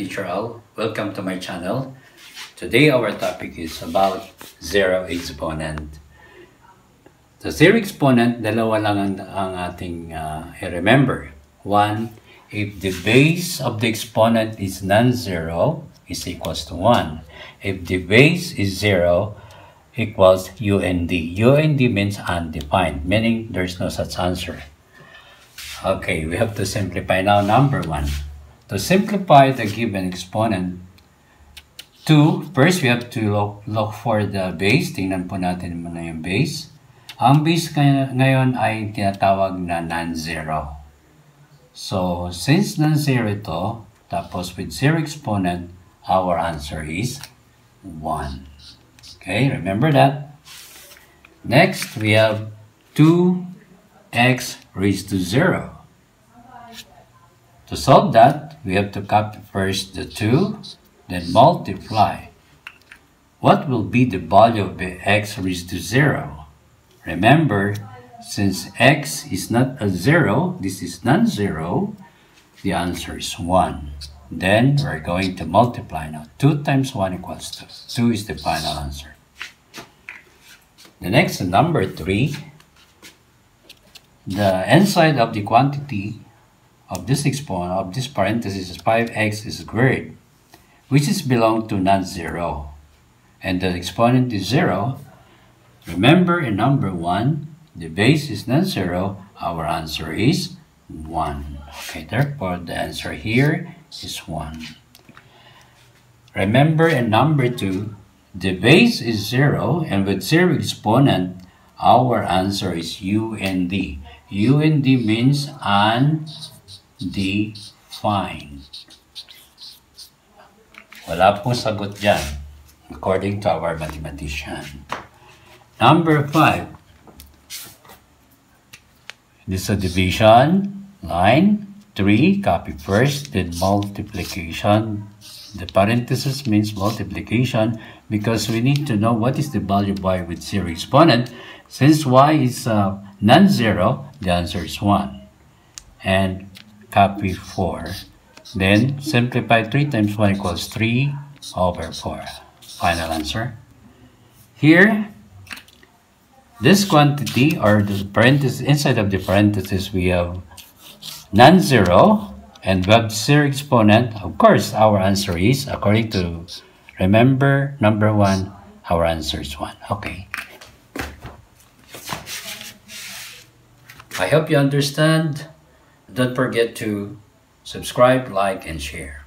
Teacher Al. Welcome to my channel. Today our topic is about zero exponent. The zero exponent, dalawa lang ang, ang ating uh, remember. One, if the base of the exponent is non-zero, is equals to 1. If the base is 0, equals UND. UND means undefined, meaning there's no such answer. Okay, we have to simplify now number 1. To simplify the given exponent, 2, first we have to look, look for the base. Tingnan po natin muna yung base. Ang base ngayon ay tinatawag na non-zero. So, since non-zero ito, tapos with zero exponent, our answer is 1. Okay, remember that. Next, we have 2x raised to 0. To solve that, we have to copy first the 2, then multiply. What will be the value of the x raised to 0? Remember, since x is not a 0, this is non-zero, the answer is 1. Then we're going to multiply now. 2 times 1 equals 2. 2 is the final answer. The next number 3, the inside of the quantity of this exponent of this parenthesis is 5x is squared, which is belong to non-zero. And the exponent is 0. Remember in number 1, the base is non-zero. Our answer is 1. Okay, therefore the answer here is 1. Remember in number 2, the base is 0 and with 0 exponent, our answer is U and D. U and D means undefined. Wala pong sagot dyan, according to our mathematician. Number 5. This is a division line. 3, copy first, then multiplication. The parenthesis means multiplication because we need to know what is the value of y with zero exponent. Since y is uh, non-zero, the answer is 1. And copy 4. Then simplify 3 times 1 equals 3 over 4. Final answer. Here, this quantity or the parenthesis inside of the parenthesis we have non-zero and we have zero exponent. Of course, our answer is according to remember number one, our answer is one. Okay. I hope you understand. Don't forget to subscribe, like, and share.